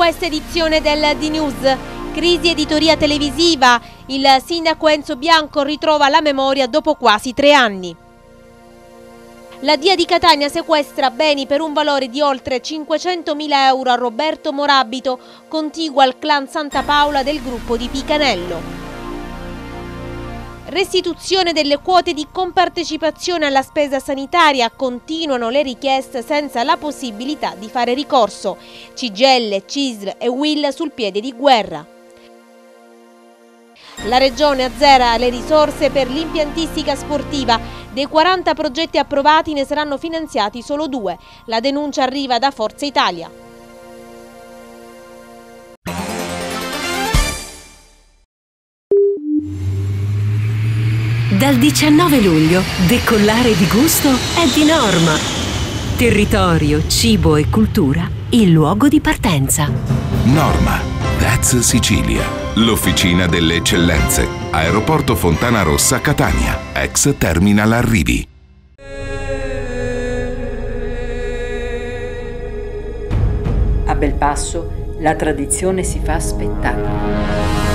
questa edizione del D-News. Crisi editoria televisiva, il sindaco Enzo Bianco ritrova la memoria dopo quasi tre anni. La Dia di Catania sequestra beni per un valore di oltre 500.000 euro a Roberto Morabito, contiguo al clan Santa Paola del gruppo di Picanello. Restituzione delle quote di compartecipazione alla spesa sanitaria, continuano le richieste senza la possibilità di fare ricorso. CGL, CISL e WIL sul piede di guerra. La Regione azzera le risorse per l'impiantistica sportiva. Dei 40 progetti approvati ne saranno finanziati solo due. La denuncia arriva da Forza Italia. Dal 19 luglio, decollare di gusto è di norma. Territorio, cibo e cultura, il luogo di partenza. Norma, that's Sicilia. L'officina delle eccellenze. Aeroporto Fontana Rossa Catania. Ex Terminal Arrivi. A Belpasso la tradizione si fa spettacolo.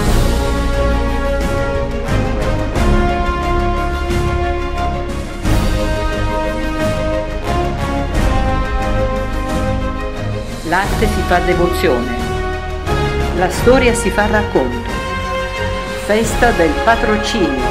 L'arte si fa devozione, la storia si fa racconto. Festa del patrocinio.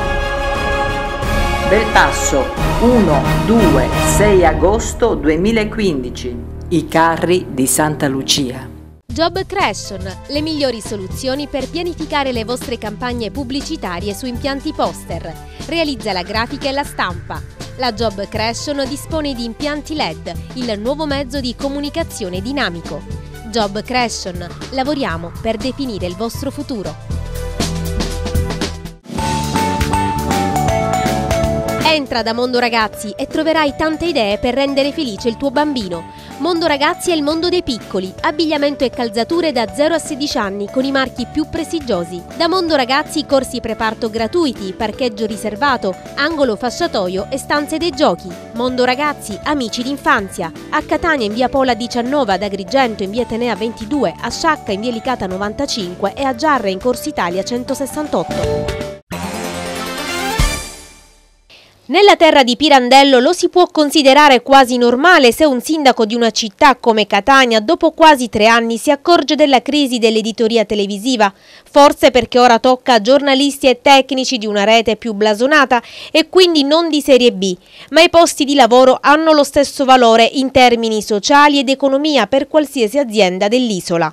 Belpasso 1, 2, 6 agosto 2015. I carri di Santa Lucia. Job Creation, le migliori soluzioni per pianificare le vostre campagne pubblicitarie su impianti poster. Realizza la grafica e la stampa la Job Creation dispone di impianti LED, il nuovo mezzo di comunicazione dinamico. Job Creation, lavoriamo per definire il vostro futuro. Entra da Mondo Ragazzi e troverai tante idee per rendere felice il tuo bambino. Mondo Ragazzi è il mondo dei piccoli, abbigliamento e calzature da 0 a 16 anni con i marchi più prestigiosi. Da Mondo Ragazzi corsi preparto gratuiti, parcheggio riservato, angolo fasciatoio e stanze dei giochi. Mondo Ragazzi, amici d'infanzia. A Catania in via Pola 19, ad Agrigento in via Tenea 22, a Sciacca in via Licata 95 e a Giarre in Corso Italia 168. Nella terra di Pirandello lo si può considerare quasi normale se un sindaco di una città come Catania dopo quasi tre anni si accorge della crisi dell'editoria televisiva, forse perché ora tocca a giornalisti e tecnici di una rete più blasonata e quindi non di serie B, ma i posti di lavoro hanno lo stesso valore in termini sociali ed economia per qualsiasi azienda dell'isola.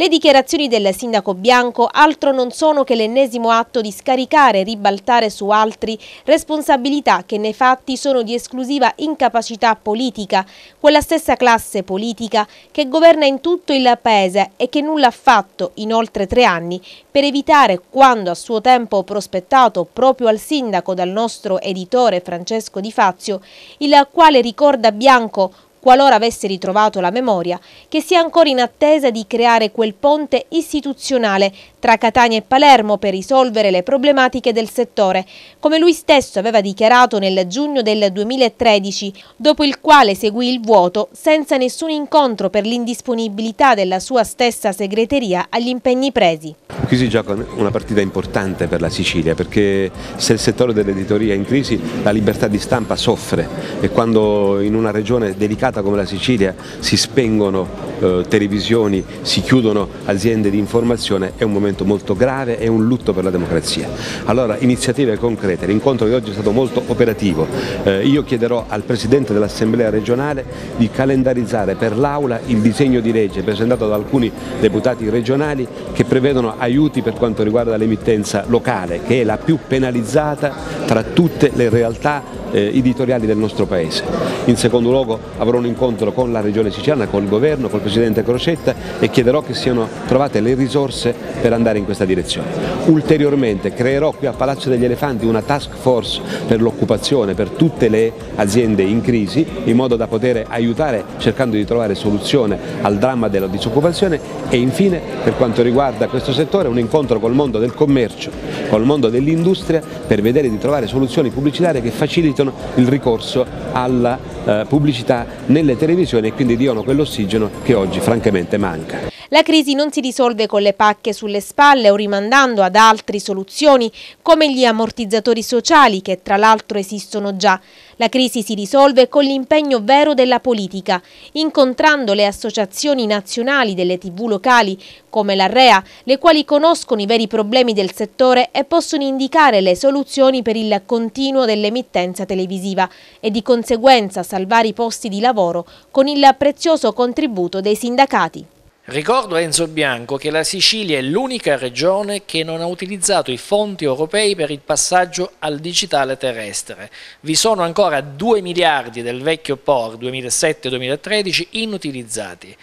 Le dichiarazioni del sindaco Bianco altro non sono che l'ennesimo atto di scaricare e ribaltare su altri responsabilità che nei fatti sono di esclusiva incapacità politica, quella stessa classe politica che governa in tutto il paese e che nulla ha fatto in oltre tre anni per evitare quando a suo tempo prospettato proprio al sindaco dal nostro editore Francesco Di Fazio, il quale ricorda Bianco qualora avesse ritrovato la memoria, che sia ancora in attesa di creare quel ponte istituzionale tra Catania e Palermo per risolvere le problematiche del settore, come lui stesso aveva dichiarato nel giugno del 2013, dopo il quale seguì il vuoto senza nessun incontro per l'indisponibilità della sua stessa segreteria agli impegni presi. Qui si gioca una partita importante per la Sicilia perché se il settore dell'editoria è in crisi la libertà di stampa soffre e quando in una regione delicata come la Sicilia si spengono eh, televisioni, si chiudono aziende di informazione è un momento molto grave e un lutto per la democrazia. Allora iniziative concrete, l'incontro di oggi è stato molto operativo, eh, io chiederò al Presidente dell'Assemblea regionale di calendarizzare per l'Aula il disegno di legge presentato da alcuni deputati regionali che prevedono aiuti per quanto riguarda l'emittenza locale che è la più penalizzata tra tutte le realtà eh, editoriali del nostro Paese. In secondo luogo avrò un incontro con la Regione Siciliana, con il Governo, col Presidente Crocetta e chiederò che siano trovate le risorse per andare in questa direzione. Ulteriormente creerò qui a Palazzo degli Elefanti una task force per l'occupazione per tutte le aziende in crisi in modo da poter aiutare cercando di trovare soluzione al dramma della disoccupazione e infine per quanto riguarda questo settore un incontro col mondo del commercio, col mondo dell'industria per vedere di trovare soluzioni pubblicitarie che facilitino permettono il ricorso alla eh, pubblicità nelle televisioni e quindi diano quell'ossigeno che oggi francamente manca. La crisi non si risolve con le pacche sulle spalle o rimandando ad altre soluzioni come gli ammortizzatori sociali che tra l'altro esistono già. La crisi si risolve con l'impegno vero della politica, incontrando le associazioni nazionali delle tv locali come la REA, le quali conoscono i veri problemi del settore e possono indicare le soluzioni per il continuo dell'emittenza televisiva e di conseguenza salvare i posti di lavoro con il prezioso contributo dei sindacati. Ricordo a Enzo Bianco che la Sicilia è l'unica regione che non ha utilizzato i fondi europei per il passaggio al digitale terrestre. Vi sono ancora 2 miliardi del vecchio POR 2007-2013 inutilizzati.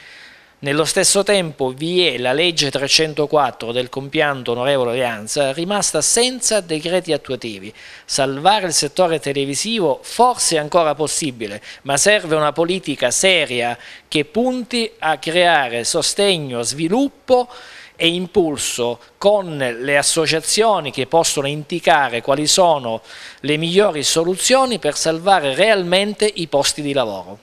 Nello stesso tempo vi è la legge 304 del compianto onorevole Alianza rimasta senza decreti attuativi. Salvare il settore televisivo forse è ancora possibile, ma serve una politica seria che punti a creare sostegno, sviluppo e impulso con le associazioni che possono indicare quali sono le migliori soluzioni per salvare realmente i posti di lavoro.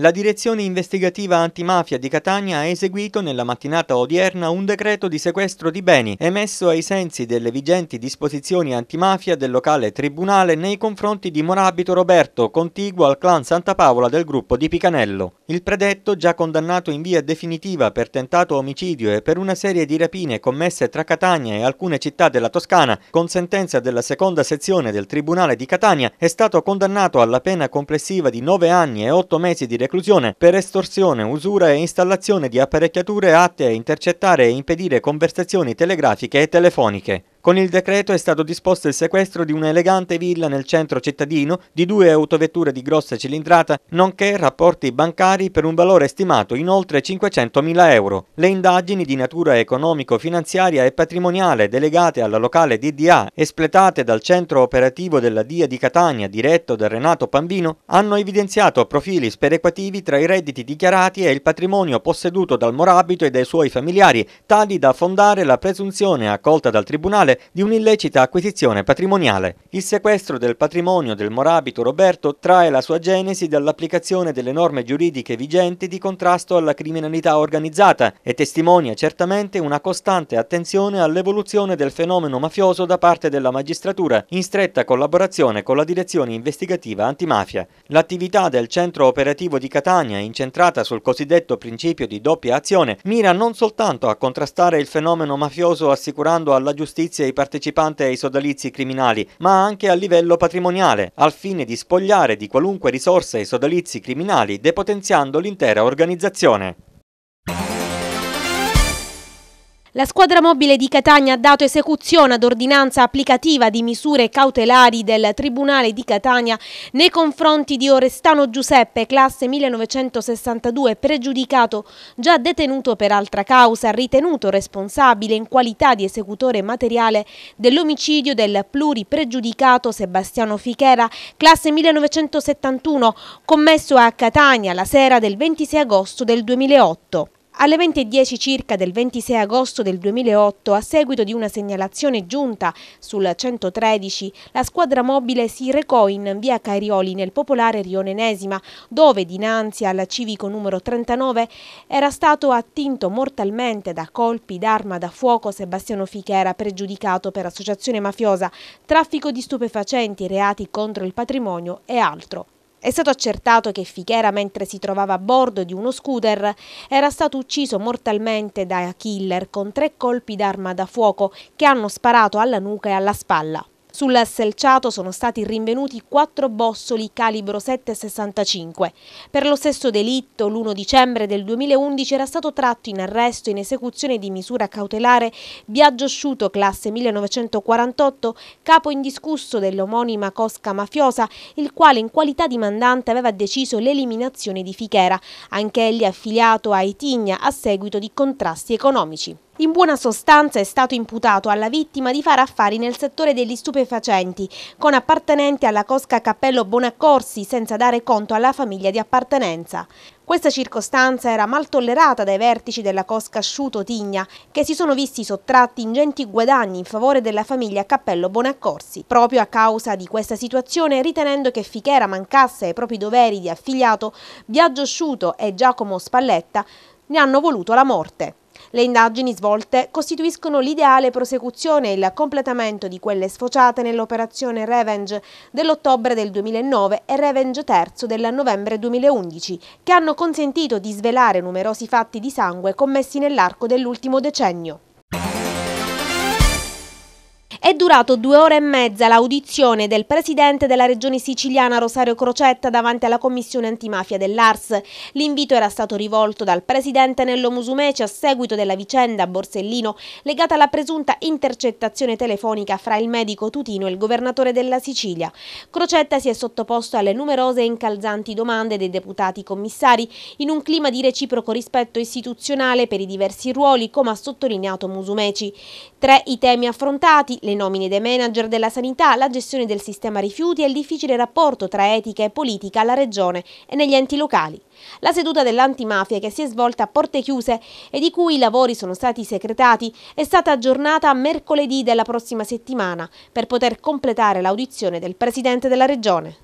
La direzione investigativa antimafia di Catania ha eseguito nella mattinata odierna un decreto di sequestro di beni emesso ai sensi delle vigenti disposizioni antimafia del locale tribunale nei confronti di Morabito Roberto, contiguo al clan Santa Paola del gruppo di Picanello. Il predetto, già condannato in via definitiva per tentato omicidio e per una serie di rapine commesse tra Catania e alcune città della Toscana, con sentenza della seconda sezione del Tribunale di Catania, è stato condannato alla pena complessiva di 9 anni e 8 mesi di reclusione per estorsione, usura e installazione di apparecchiature atte a intercettare e impedire conversazioni telegrafiche e telefoniche. Con il decreto è stato disposto il sequestro di un'elegante villa nel centro cittadino, di due autovetture di grossa cilindrata, nonché rapporti bancari per un valore stimato in oltre 500.000 euro. Le indagini di natura economico-finanziaria e patrimoniale delegate alla locale DDA, espletate dal centro operativo della DIA di Catania, diretto da Renato Pambino, hanno evidenziato profili sperequativi tra i redditi dichiarati e il patrimonio posseduto dal Morabito e dai suoi familiari, tali da fondare la presunzione accolta dal Tribunale di un'illecita acquisizione patrimoniale. Il sequestro del patrimonio del morabito Roberto trae la sua genesi dall'applicazione delle norme giuridiche vigenti di contrasto alla criminalità organizzata e testimonia certamente una costante attenzione all'evoluzione del fenomeno mafioso da parte della magistratura, in stretta collaborazione con la direzione investigativa antimafia. L'attività del centro operativo di Catania, incentrata sul cosiddetto principio di doppia azione, mira non soltanto a contrastare il fenomeno mafioso assicurando alla giustizia giustizia ai partecipanti ai sodalizi criminali, ma anche a livello patrimoniale, al fine di spogliare di qualunque risorsa i sodalizi criminali, depotenziando l'intera organizzazione. La squadra mobile di Catania ha dato esecuzione ad ordinanza applicativa di misure cautelari del Tribunale di Catania nei confronti di Orestano Giuseppe, classe 1962, pregiudicato, già detenuto per altra causa, ritenuto responsabile in qualità di esecutore materiale dell'omicidio del pluripregiudicato Sebastiano Fichera, classe 1971, commesso a Catania la sera del 26 agosto del 2008. Alle 20.10 circa del 26 agosto del 2008, a seguito di una segnalazione giunta sul 113, la squadra mobile si recò in via Cairioli nel popolare Rione Enesima, dove dinanzi al civico numero 39 era stato attinto mortalmente da colpi d'arma da fuoco Sebastiano Fichera, pregiudicato per associazione mafiosa, traffico di stupefacenti, reati contro il patrimonio e altro. È stato accertato che Fichera, mentre si trovava a bordo di uno scooter, era stato ucciso mortalmente da killer con tre colpi d'arma da fuoco che hanno sparato alla nuca e alla spalla. Sul selciato sono stati rinvenuti quattro bossoli calibro 7,65. Per lo stesso delitto, l'1 dicembre del 2011 era stato tratto in arresto in esecuzione di misura cautelare Biagio Sciuto, classe 1948, capo indiscusso dell'omonima cosca mafiosa, il quale in qualità di mandante aveva deciso l'eliminazione di Fichera, anch'egli affiliato a Itigna a seguito di contrasti economici. In buona sostanza è stato imputato alla vittima di fare affari nel settore degli stupefacenti con appartenenti alla cosca Cappello Bonaccorsi senza dare conto alla famiglia di appartenenza. Questa circostanza era mal tollerata dai vertici della cosca Asciuto Tigna, che si sono visti sottratti ingenti guadagni in favore della famiglia Cappello Bonaccorsi. Proprio a causa di questa situazione, ritenendo che Fichera mancasse ai propri doveri di affiliato, Biagio Asciuto e Giacomo Spalletta ne hanno voluto la morte. Le indagini svolte costituiscono l'ideale prosecuzione e il completamento di quelle sfociate nell'operazione Revenge dell'ottobre del 2009 e Revenge terzo del novembre 2011, che hanno consentito di svelare numerosi fatti di sangue commessi nell'arco dell'ultimo decennio. È durato due ore e mezza l'audizione del presidente della regione siciliana Rosario Crocetta davanti alla commissione antimafia dell'Ars. L'invito era stato rivolto dal presidente Nello Musumeci a seguito della vicenda Borsellino legata alla presunta intercettazione telefonica fra il medico Tutino e il governatore della Sicilia. Crocetta si è sottoposto alle numerose e incalzanti domande dei deputati commissari in un clima di reciproco rispetto istituzionale per i diversi ruoli, come ha sottolineato Musumeci. Tre i temi affrontati, le nomine dei manager della sanità, la gestione del sistema rifiuti e il difficile rapporto tra etica e politica alla regione e negli enti locali. La seduta dell'antimafia che si è svolta a porte chiuse e di cui i lavori sono stati secretati è stata aggiornata a mercoledì della prossima settimana per poter completare l'audizione del Presidente della Regione.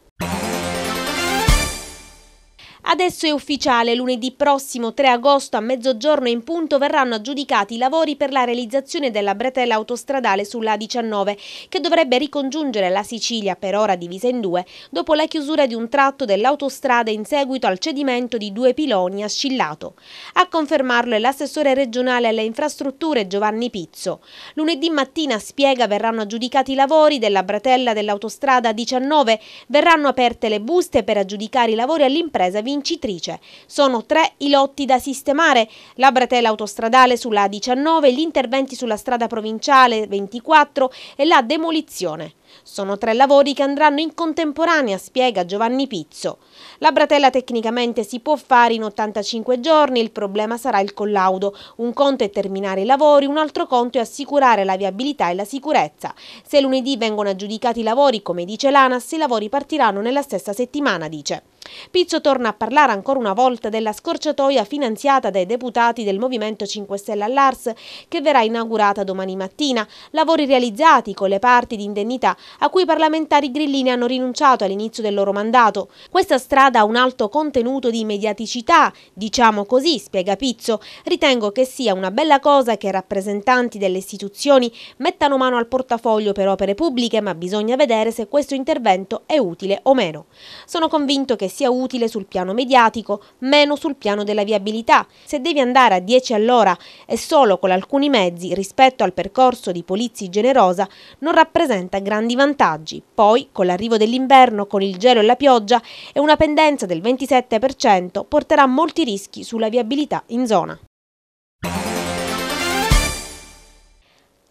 Adesso è ufficiale, lunedì prossimo 3 agosto a mezzogiorno in punto verranno aggiudicati i lavori per la realizzazione della bretella autostradale sulla A19 che dovrebbe ricongiungere la Sicilia, per ora divisa in due, dopo la chiusura di un tratto dell'autostrada in seguito al cedimento di due piloni a Scillato. A confermarlo è l'assessore regionale alle infrastrutture Giovanni Pizzo. Lunedì mattina, spiega, verranno aggiudicati i lavori della bretella dell'autostrada 19, verranno aperte le buste per aggiudicare i lavori all'impresa vincitrice. Sono tre i lotti da sistemare, la bretella autostradale sulla A19, gli interventi sulla strada provinciale 24 e la demolizione. Sono tre lavori che andranno in contemporanea, spiega Giovanni Pizzo. La bretella tecnicamente si può fare in 85 giorni, il problema sarà il collaudo. Un conto è terminare i lavori, un altro conto è assicurare la viabilità e la sicurezza. Se lunedì vengono aggiudicati i lavori, come dice l'ANAS, i lavori partiranno nella stessa settimana, dice. Pizzo torna a parlare ancora una volta della scorciatoia finanziata dai deputati del Movimento 5 Stelle all'Ars che verrà inaugurata domani mattina, lavori realizzati con le parti di indennità a cui i parlamentari grillini hanno rinunciato all'inizio del loro mandato. Questa strada ha un alto contenuto di mediaticità, diciamo così, spiega Pizzo. Ritengo che sia una bella cosa che rappresentanti delle istituzioni mettano mano al portafoglio per opere pubbliche, ma bisogna vedere se questo intervento è utile o meno. Sono convinto che sia utile sul piano mediatico, meno sul piano della viabilità. Se devi andare a 10 all'ora e solo con alcuni mezzi rispetto al percorso di Polizzi Generosa, non rappresenta grandi vantaggi. Poi, con l'arrivo dell'inverno, con il gelo e la pioggia e una pendenza del 27%, porterà molti rischi sulla viabilità in zona.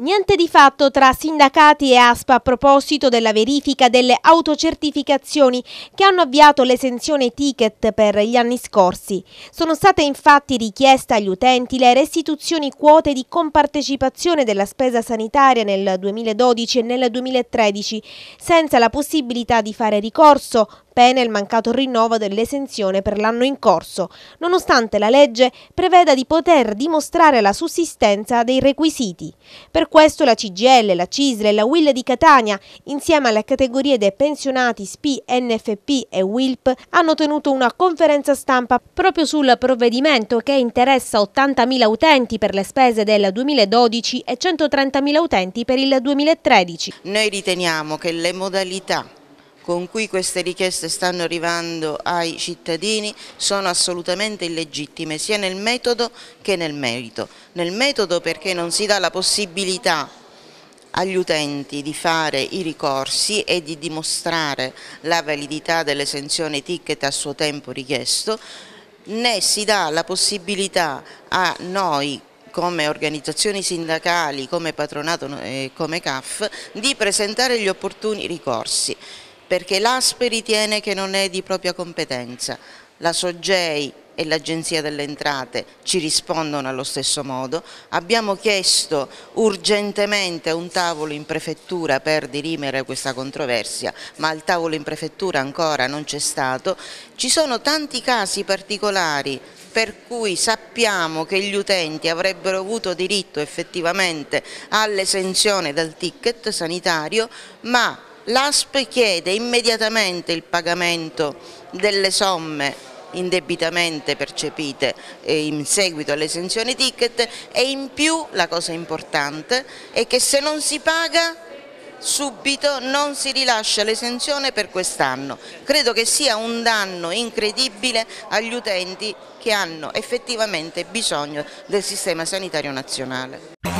Niente di fatto tra sindacati e ASPA a proposito della verifica delle autocertificazioni che hanno avviato l'esenzione ticket per gli anni scorsi. Sono state infatti richieste agli utenti le restituzioni quote di compartecipazione della spesa sanitaria nel 2012 e nel 2013, senza la possibilità di fare ricorso pena il mancato rinnovo dell'esenzione per l'anno in corso, nonostante la legge preveda di poter dimostrare la sussistenza dei requisiti. Per questo la CGL, la CISL e la WIL di Catania, insieme alle categorie dei pensionati SPI, NFP e WILP, hanno tenuto una conferenza stampa proprio sul provvedimento che interessa 80.000 utenti per le spese del 2012 e 130.000 utenti per il 2013. Noi riteniamo che le modalità con cui queste richieste stanno arrivando ai cittadini sono assolutamente illegittime sia nel metodo che nel merito. Nel metodo perché non si dà la possibilità agli utenti di fare i ricorsi e di dimostrare la validità dell'esenzione ticket a suo tempo richiesto, né si dà la possibilità a noi come organizzazioni sindacali, come patronato e come CAF, di presentare gli opportuni ricorsi perché l'ASPE ritiene che non è di propria competenza, la SOGEI e l'Agenzia delle Entrate ci rispondono allo stesso modo. Abbiamo chiesto urgentemente un tavolo in prefettura per dirimere questa controversia, ma il tavolo in prefettura ancora non c'è stato. Ci sono tanti casi particolari per cui sappiamo che gli utenti avrebbero avuto diritto effettivamente all'esenzione dal ticket sanitario, ma l'ASP chiede immediatamente il pagamento delle somme indebitamente percepite eh, in seguito all'esenzione ticket e in più la cosa importante è che se non si paga subito non si rilascia l'esenzione per quest'anno. Credo che sia un danno incredibile agli utenti che hanno effettivamente bisogno del sistema sanitario nazionale.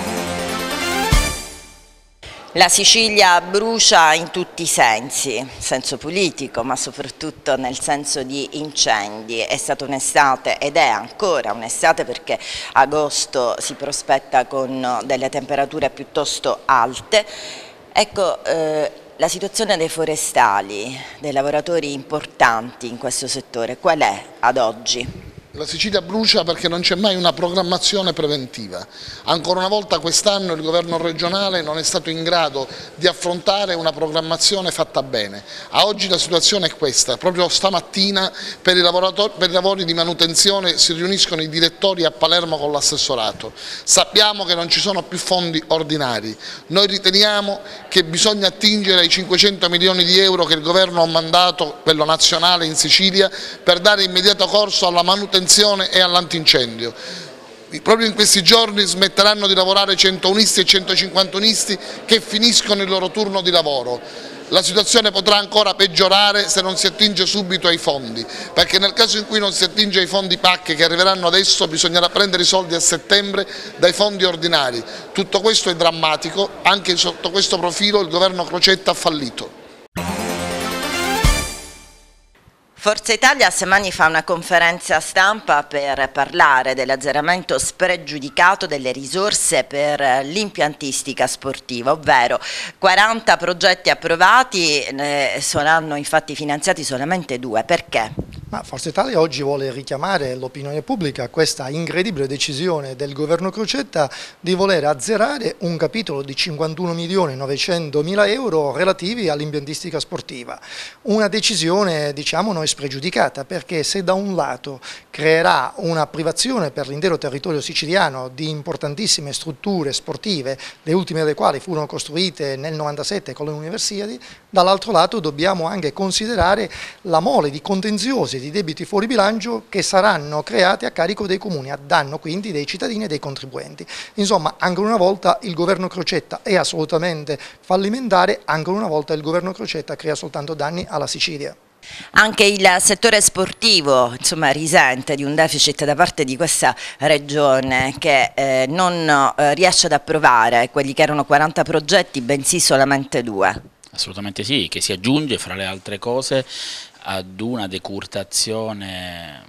La Sicilia brucia in tutti i sensi, senso politico ma soprattutto nel senso di incendi. È stata un'estate ed è ancora un'estate perché agosto si prospetta con delle temperature piuttosto alte. Ecco, eh, la situazione dei forestali, dei lavoratori importanti in questo settore, qual è ad oggi? La Sicilia brucia perché non c'è mai una programmazione preventiva. Ancora una volta quest'anno il governo regionale non è stato in grado di affrontare una programmazione fatta bene. A oggi la situazione è questa, proprio stamattina per i, per i lavori di manutenzione si riuniscono i direttori a Palermo con l'assessorato. Sappiamo che non ci sono più fondi ordinari, noi riteniamo che bisogna attingere ai 500 milioni di euro che il governo ha mandato, quello nazionale in Sicilia, per dare immediato corso alla manutenzione prevenzione e all'antincendio. Proprio in questi giorni smetteranno di lavorare 101isti e 151isti che finiscono il loro turno di lavoro. La situazione potrà ancora peggiorare se non si attinge subito ai fondi, perché nel caso in cui non si attinge ai fondi PAC che arriveranno adesso bisognerà prendere i soldi a settembre dai fondi ordinari. Tutto questo è drammatico, anche sotto questo profilo il governo Crocetta ha fallito. Forza Italia stamani fa una conferenza stampa per parlare dell'azzeramento spregiudicato delle risorse per l'impiantistica sportiva, ovvero 40 progetti approvati, ne saranno infatti finanziati solamente due. Perché? Ma Forza Italia oggi vuole richiamare l'opinione pubblica a questa incredibile decisione del governo Crocetta di voler azzerare un capitolo di 51 milioni 900 mila euro relativi all'impiantistica sportiva. Una decisione diciamo noi spregiudicata perché se da un lato creerà una privazione per l'intero territorio siciliano di importantissime strutture sportive, le ultime delle quali furono costruite nel 97 con le Universiadi, dall'altro lato dobbiamo anche considerare la mole di contenziosi di debiti fuori bilancio che saranno creati a carico dei comuni, a danno quindi dei cittadini e dei contribuenti. Insomma, ancora una volta il governo Crocetta è assolutamente fallimentare, ancora una volta il governo Crocetta crea soltanto danni alla Sicilia. Anche il settore sportivo insomma, risente di un deficit da parte di questa regione che eh, non eh, riesce ad approvare quelli che erano 40 progetti, bensì solamente due. Assolutamente sì, che si aggiunge fra le altre cose ad una decurtazione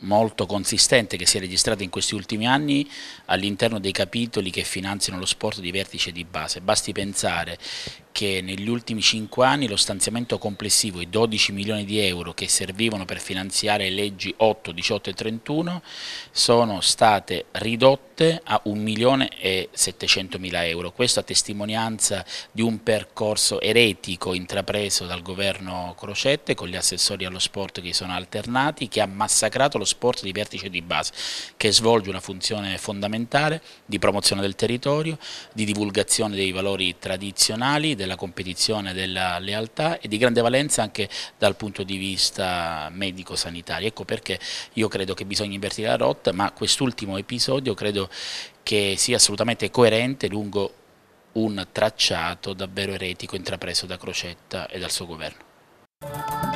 molto consistente che si è registrata in questi ultimi anni all'interno dei capitoli che finanziano lo sport di vertice di base. Basti pensare che negli ultimi 5 anni lo stanziamento complessivo, i 12 milioni di euro che servivano per finanziare le leggi 8, 18 e 31, sono state ridotte a 1 milione e 700 mila euro. Questo a testimonianza di un percorso eretico intrapreso dal governo Crocette con gli assessori allo sport che sono alternati, che ha massacrato lo sport di vertice di base, che svolge una funzione fondamentale di promozione del territorio, di divulgazione dei valori tradizionali, della competizione, della lealtà e di grande valenza anche dal punto di vista medico-sanitario. Ecco perché io credo che bisogna invertire la rotta, ma quest'ultimo episodio credo che sia assolutamente coerente lungo un tracciato davvero eretico intrapreso da Crocetta e dal suo governo.